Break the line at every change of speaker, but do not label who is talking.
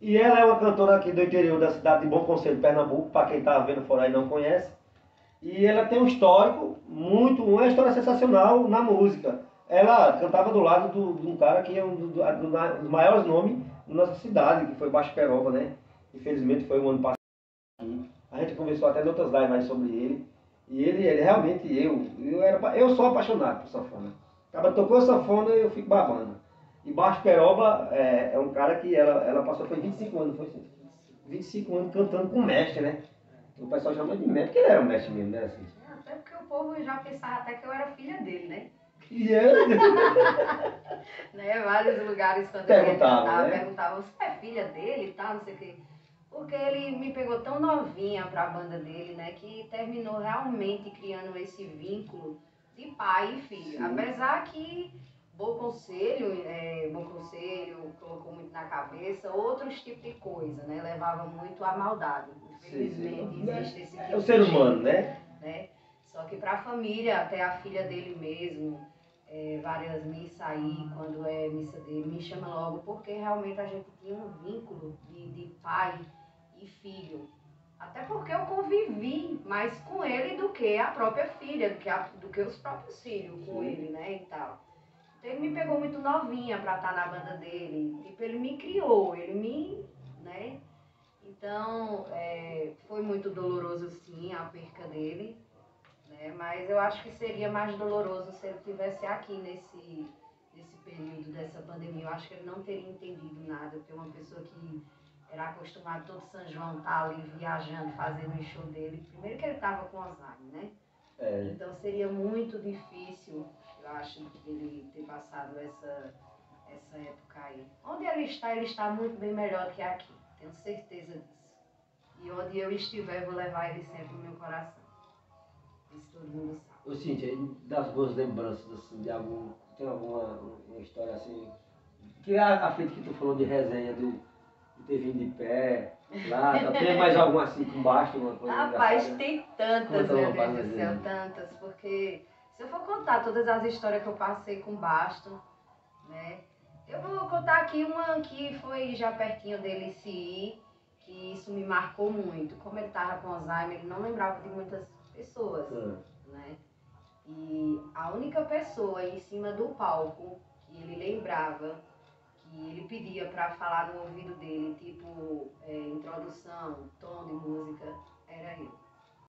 E ela é uma cantora aqui do interior da cidade de Bom Conselho, Pernambuco, para quem está vendo fora e não conhece. E ela tem um histórico muito, uma história sensacional na música. Ela cantava do lado do- de um cara que é um do- do- do- dos maiores nomes da nossa cidade, que foi Baixo Peroba, né? Infelizmente foi um ano passado. A gente conversou até em outras lives sobre ele. E ele, ele realmente, eu, eu, era, eu sou apaixonado por sanfona. Acaba tocou sanfona eu fico babando. E Baixo Peroba é, é um cara que ela, ela passou, foi 25 anos, foi assim, 25 anos cantando com mestre, né? O pessoal chama de mestre, porque ele era um mestre mesmo, né? Assim.
Até porque o povo já pensava até que eu era filha dele, né?
E ele,
né? Vários lugares quando
Perguntava,
cantar,
né?
perguntavam, você é filha dele e tal, não sei o quê. Porque ele me pegou tão novinha pra banda dele, né? Que terminou realmente criando esse vínculo de pai e filho.
Sim.
Apesar que Bom Conselho, é, Bom Conselho colocou muito na cabeça outros tipos de coisa, né? Levava muito à maldade.
Sim, sim.
Infelizmente existe esse tipo
é o ser humano, né?
né? Só que para a família, até a filha dele mesmo, é, várias missas aí, quando é missa dele, me chama logo, porque realmente a gente tinha um vínculo de, de pai e filho. Até porque eu convivi mais com ele do que a própria filha, do que, a- do que os próprios filhos com
Sim.
ele, né? E tal. Então ele me pegou muito novinha pra estar na banda dele. Tipo, ele me criou, ele me, né? Então, é, foi muito doloroso sim a perca dele, né? Mas eu acho que seria mais doloroso se ele estivesse aqui nesse, nesse período dessa pandemia. Eu acho que ele não teria entendido nada, porque uma pessoa que era acostumada todo São João estar ali viajando, fazendo o show dele. Primeiro que ele estava com Alzheimer, né?
É,
Então seria muito difícil, eu acho, ele ter passado essa, essa época aí. Onde ele está, ele está muito bem melhor que aqui. Tenho certeza disso. E onde eu estiver, vou levar ele sempre no meu coração. Isso todo mundo sabe.
Ô Cíntia, e das boas lembranças, assim, de algum. Tem alguma uma história assim. Que a, a feita que tu falou de resenha do, de ter vindo de pé, lá, tem mais alguma assim com baixo, uma coisa
Rapaz, tem tantas,
Conta
meu Deus do céu, tantas, porque se eu for contar todas as histórias que eu passei com Basto, né? Eu vou contar aqui uma que foi já pertinho dele se ir, que isso me marcou muito. Como ele tava com Alzheimer, ele não lembrava de muitas pessoas,
Ah,
né? E a única pessoa em cima do palco que ele lembrava, que ele pedia pra falar no ouvido dele, tipo é, introdução, tom de música, era eu.